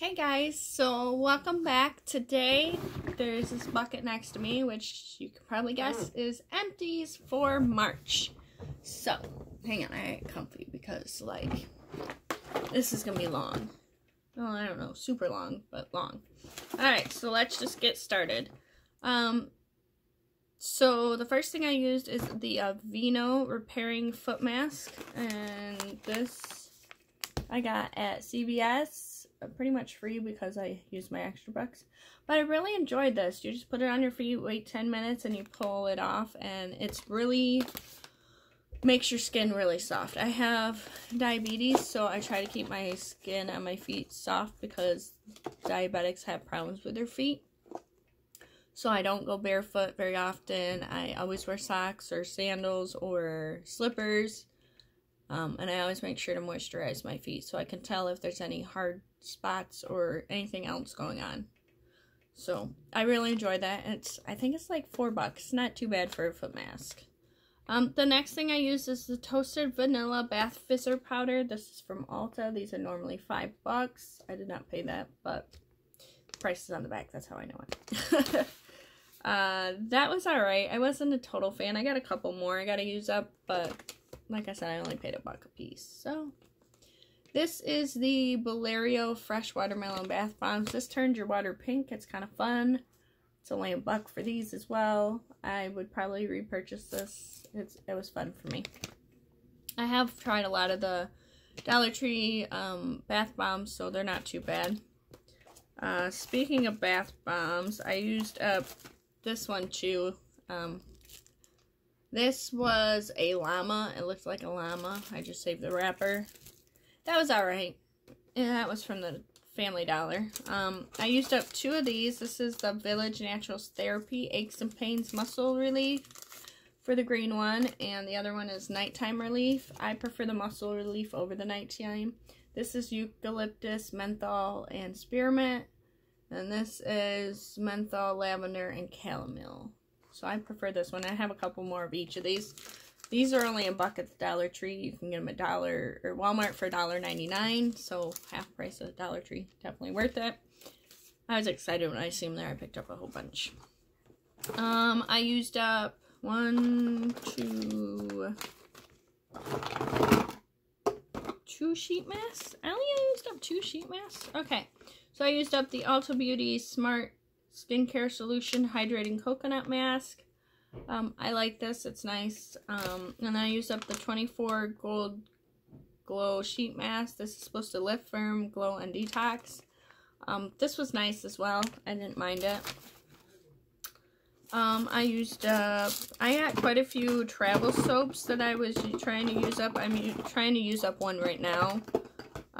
Hey guys, so welcome back. Today there's this bucket next to me, which you can probably guess is empties for March. So, hang on, I ain't comfy because like this is gonna be long. Well, I don't know, super long, but long. Alright, so let's just get started. Um so the first thing I used is the Aveeno repairing foot mask and this I got at CVS pretty much free because I used my extra bucks. But I really enjoyed this. You just put it on your feet, wait 10 minutes, and you pull it off. And it's really, makes your skin really soft. I have diabetes, so I try to keep my skin on my feet soft because diabetics have problems with their feet. So I don't go barefoot very often. I always wear socks or sandals or slippers. Um, and I always make sure to moisturize my feet so I can tell if there's any hard spots or anything else going on. So I really enjoy that. It's I think it's like four bucks. Not too bad for a foot mask. Um, the next thing I use is the toasted vanilla bath fizzer powder. This is from Ulta. These are normally five bucks. I did not pay that, but price is on the back. That's how I know it. uh, that was alright. I wasn't a total fan. I got a couple more I gotta use up, but like I said, I only paid a buck a piece. So this is the Bolero Fresh Watermelon Bath Bombs. This turns your water pink. It's kind of fun. It's only a buck for these as well. I would probably repurchase this. It's, it was fun for me. I have tried a lot of the Dollar Tree um, bath bombs, so they're not too bad. Uh, speaking of bath bombs, I used up this one too. Um, this was a llama. It looked like a llama. I just saved the wrapper. That was alright. And that was from the Family Dollar. Um, I used up two of these. This is the Village Naturals Therapy Aches and Pains Muscle Relief for the green one. And the other one is Nighttime Relief. I prefer the Muscle Relief over the nighttime. This is Eucalyptus, Menthol, and Spearmint. And this is Menthol, Lavender, and Chamomile. So I prefer this one. I have a couple more of each of these. These are only a buck at the Dollar Tree. You can get them at Dollar or Walmart for $1.99. So half price at Dollar Tree. Definitely worth it. I was excited when I see them there. I picked up a whole bunch. Um, I used up one, two, two sheet masks. I only used up two sheet masks. Okay. So I used up the Ulta Beauty Smart Skincare Solution Hydrating Coconut Mask. Um, I like this. It's nice. Um, and then I used up the 24 Gold Glow Sheet Mask. This is supposed to lift, firm, glow, and detox. Um, this was nice as well. I didn't mind it. Um, I used up, I had quite a few travel soaps that I was trying to use up. I'm trying to use up one right now.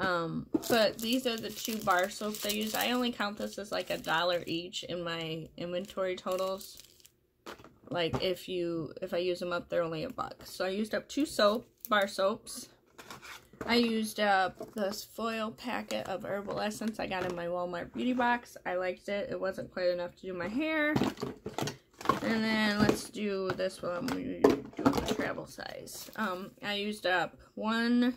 Um, but these are the two bar soaps I use. I only count this as like a dollar each in my inventory totals. Like if you if I use them up, they're only a buck. So I used up two soap bar soaps. I used up this foil packet of herbal essence I got in my Walmart beauty box. I liked it. It wasn't quite enough to do my hair. And then let's do this one. We do the travel size. Um, I used up one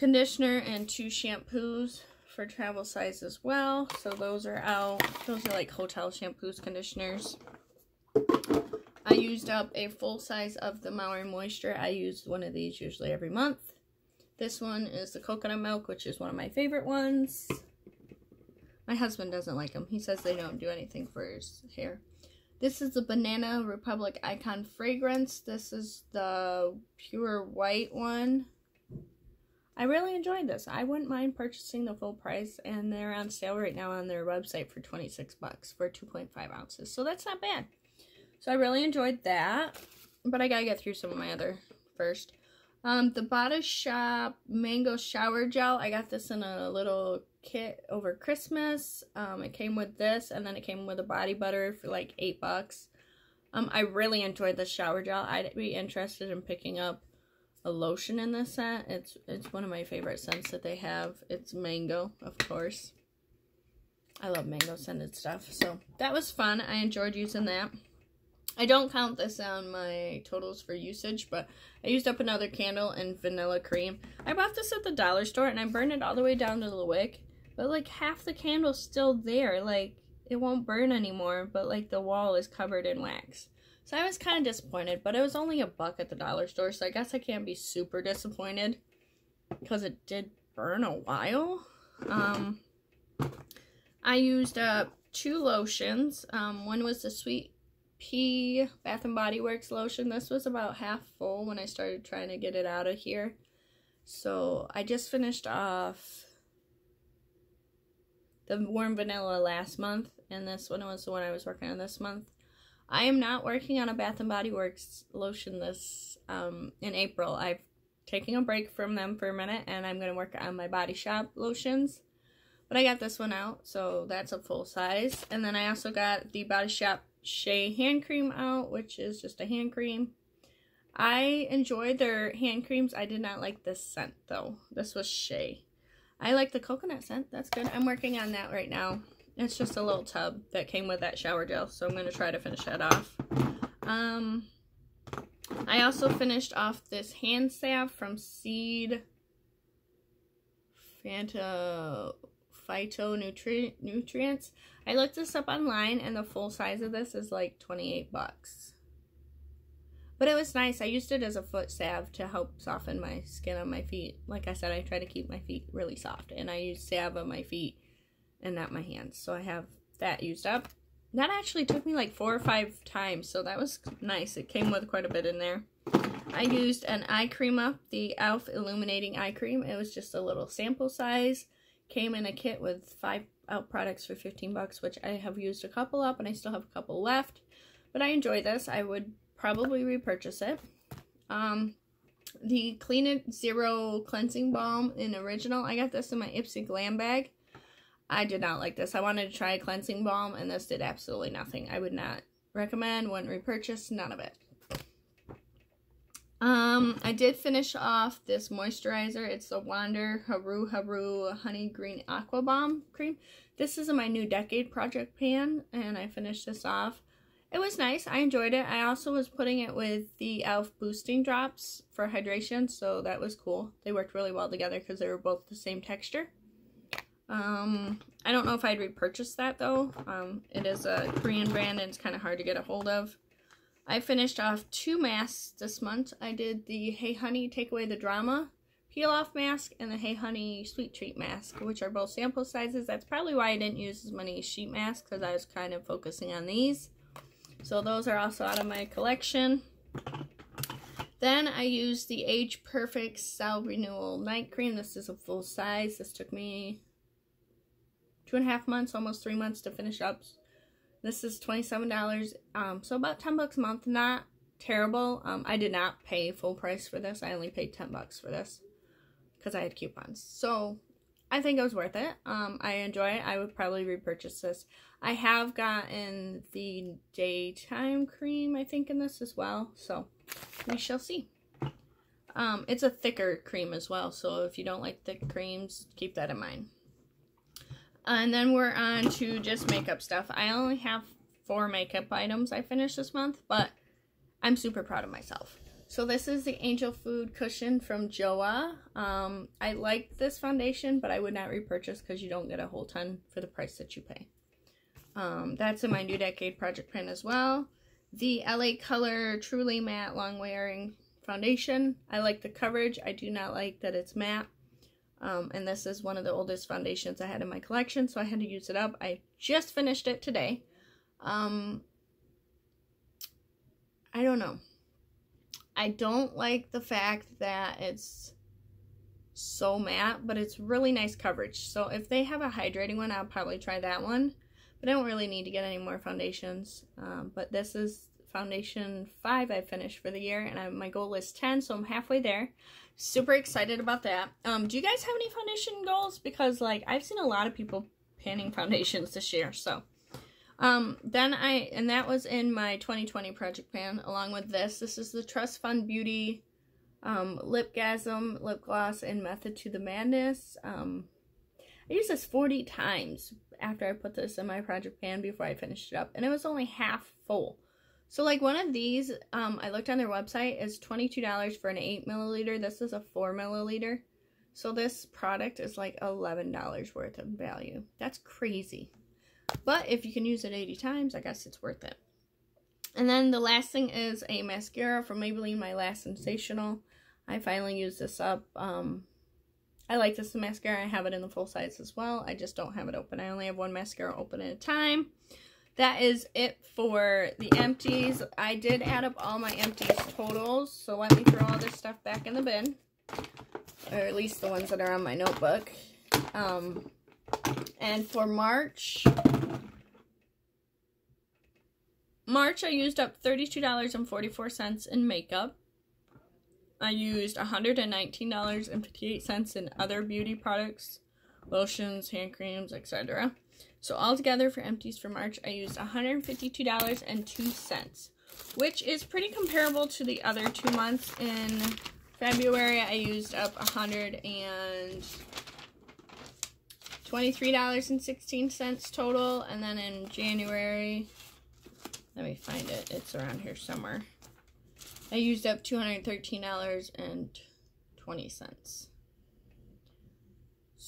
conditioner and two shampoos for travel size as well. So those are out. Those are like hotel shampoos, conditioners. I used up a full size of the Maui Moisture. I use one of these usually every month. This one is the coconut milk, which is one of my favorite ones. My husband doesn't like them. He says they don't do anything for his hair. This is the Banana Republic Icon Fragrance. This is the pure white one. I really enjoyed this. I wouldn't mind purchasing the full price, and they're on sale right now on their website for 26 bucks for 2.5 ounces. So that's not bad. So I really enjoyed that, but I gotta get through some of my other first. Um, the Body Shop Mango Shower Gel. I got this in a little kit over Christmas. Um, it came with this, and then it came with a body butter for like 8 bucks. Um, I really enjoyed the shower gel. I'd be interested in picking up a lotion in this scent. It's it's one of my favorite scents that they have. It's mango, of course. I love mango scented stuff. So that was fun. I enjoyed using that. I don't count this on my totals for usage, but I used up another candle and vanilla cream. I bought this at the dollar store and I burned it all the way down to the wick, but like half the candle's still there. Like it won't burn anymore, but like the wall is covered in wax. So I was kind of disappointed, but it was only a buck at the dollar store, so I guess I can't be super disappointed because it did burn a while. Um, I used up two lotions. Um, one was the Sweet Pea Bath and Body Works lotion. This was about half full when I started trying to get it out of here. So I just finished off the warm vanilla last month, and this one was the one I was working on this month. I am not working on a Bath and Body Works lotion this um, in April. I've taking a break from them for a minute, and I'm going to work on my Body Shop lotions. But I got this one out, so that's a full size. And then I also got the Body Shop Shea hand cream out, which is just a hand cream. I enjoyed their hand creams. I did not like this scent, though. This was Shea. I like the coconut scent. That's good. I'm working on that right now. It's just a little tub that came with that shower gel, so I'm going to try to finish that off. Um, I also finished off this hand salve from Seed Phanto, Fanta Phytonutrients. I looked this up online, and the full size of this is like 28 bucks. But it was nice. I used it as a foot salve to help soften my skin on my feet. Like I said, I try to keep my feet really soft. And I use salve on my feet and not my hands. So I have that used up. That actually took me like four or five times. So that was nice. It came with quite a bit in there. I used an eye cream up, the e.l.f. Illuminating Eye Cream. It was just a little sample size. Came in a kit with five out products for 15 bucks, which I have used a couple up and I still have a couple left. But I enjoy this. I would probably repurchase it. Um, the Clean It Zero Cleansing Balm in original. I got this in my Ipsy Glam bag. I did not like this. I wanted to try a cleansing balm, and this did absolutely nothing. I would not recommend, wouldn't repurchase, none of it. Um, I did finish off this moisturizer. It's the Wonder Haru Haru Honey Green Aqua Balm Cream. This is in my new Decade Project pan, and I finished this off. It was nice. I enjoyed it. I also was putting it with the e.l.f. Boosting Drops for hydration, so that was cool. They worked really well together because they were both the same texture. Um, I don't know if I'd repurchase that, though. Um, it is a Korean brand, and it's kind of hard to get a hold of. I finished off two masks this month. I did the Hey Honey Take Away the Drama Peel Off Mask and the Hey Honey Sweet Treat Mask, which are both sample sizes. That's probably why I didn't use as many sheet masks, because I was kind of focusing on these. So those are also out of my collection. Then I used the Age Perfect Cell Renewal Night Cream. This is a full size. This took me two and a half months, almost three months to finish up. This is $27, um, so about 10 bucks a month. Not terrible. Um, I did not pay full price for this. I only paid 10 bucks for this because I had coupons. So I think it was worth it. Um, I enjoy it. I would probably repurchase this. I have gotten the daytime cream, I think, in this as well. So we shall see. Um, it's a thicker cream as well. So if you don't like thick creams, keep that in mind. And then we're on to just makeup stuff. I only have four makeup items I finished this month, but I'm super proud of myself. So this is the Angel Food Cushion from Joa. Um, I like this foundation, but I would not repurchase because you don't get a whole ton for the price that you pay. Um, that's in my New Decade project pan as well. The LA Color Truly Matte Long Wearing Foundation. I like the coverage. I do not like that it's matte. Um, and this is one of the oldest foundations I had in my collection, so I had to use it up. I just finished it today. Um, I don't know. I don't like the fact that it's so matte, but it's really nice coverage. So if they have a hydrating one, I'll probably try that one. But I don't really need to get any more foundations. Um, but this is foundation 5 I finished for the year, and I, my goal is 10, so I'm halfway there. Super excited about that. Um, do you guys have any foundation goals? Because, like, I've seen a lot of people panning foundations this year, so... Um, then I, and that was in my 2020 project pan, along with this. This is the Trust Fund Beauty um, Lipgasm Lip Gloss and Method to the Madness. Um, I used this 40 times after I put this in my project pan before I finished it up, and it was only half full. So like one of these, um, I looked on their website, is $22 for an 8 milliliter. This is a 4 milliliter. So this product is like $11 worth of value. That's crazy. But if you can use it 80 times, I guess it's worth it. And then the last thing is a mascara from Maybelline My Lash Sensational. I finally used this up. Um, I like this mascara. I have it in the full size as well. I just don't have it open. I only have one mascara open at a time that is it for the empties. I did add up all my empties totals, so let me throw all this stuff back in the bin. Or at least the ones that are on my notebook. Um, and for March, March I used up $32.44 in makeup. I used $119.58 in other beauty products, lotions, hand creams, etc. So altogether for empties for March, I used $152.02, which is pretty comparable to the other two months. In February, I used up $123.16 total, and then in January, let me find it, it's around here somewhere. I used up $213.20.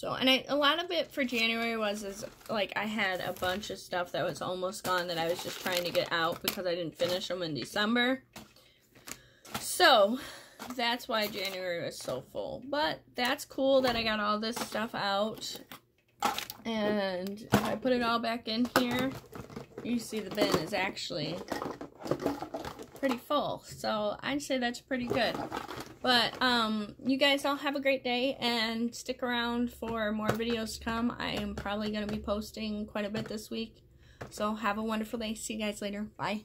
So, and I, a lot of it for January was is like I had a bunch of stuff that was almost gone that I was just trying to get out because I didn't finish them in December. So, that's why January was so full. But that's cool that I got all this stuff out. And if I put it all back in here, you see the bin is actually pretty full. So I'd say that's pretty good. But um, you guys all have a great day and stick around for more videos to come. I am probably going to be posting quite a bit this week. So have a wonderful day. See you guys later. Bye.